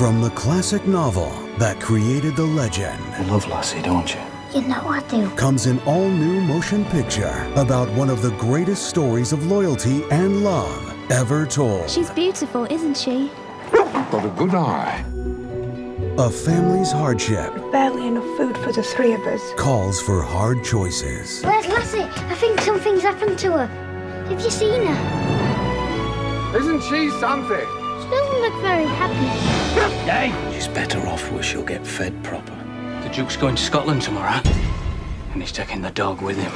From the classic novel that created the legend You love Lassie, don't you? You know I do. comes an all new motion picture about one of the greatest stories of loyalty and love ever told. She's beautiful, isn't she? Got a good eye. A family's hardship Barely enough food for the three of us. calls for hard choices. Where's Lassie? I think something's happened to her. Have you seen her? Isn't she something? She doesn't look very happy. She's better off where she'll get fed proper. The Duke's going to Scotland tomorrow, and he's taking the dog with him.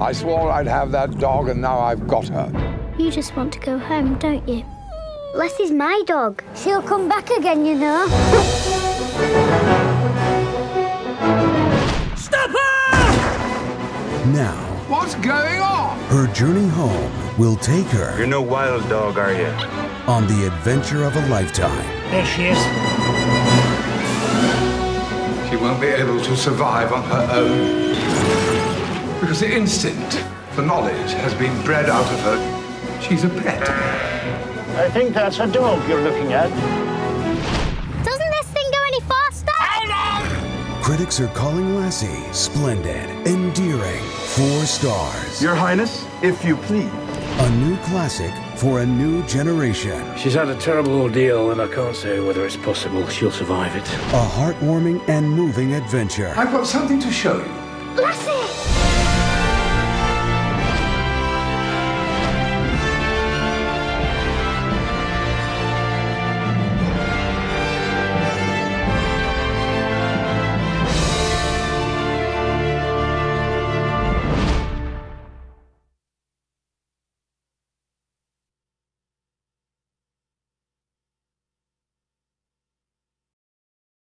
I swore I'd have that dog, and now I've got her. You just want to go home, don't you? Lassie's my dog. She'll come back again, you know. Stop her! Now, What's going on? her journey home will take her You're no wild dog, are you? on the adventure of a lifetime. There she is. She won't be able to survive on her own. Because the instinct for knowledge has been bred out of her. She's a pet. I think that's a dog you're looking at. Critics are calling Lassie splendid, endearing, four stars. Your Highness, if you please. A new classic for a new generation. She's had a terrible ordeal, and I can't say whether it's possible she'll survive it. A heartwarming and moving adventure. I've got something to show you. Lassie!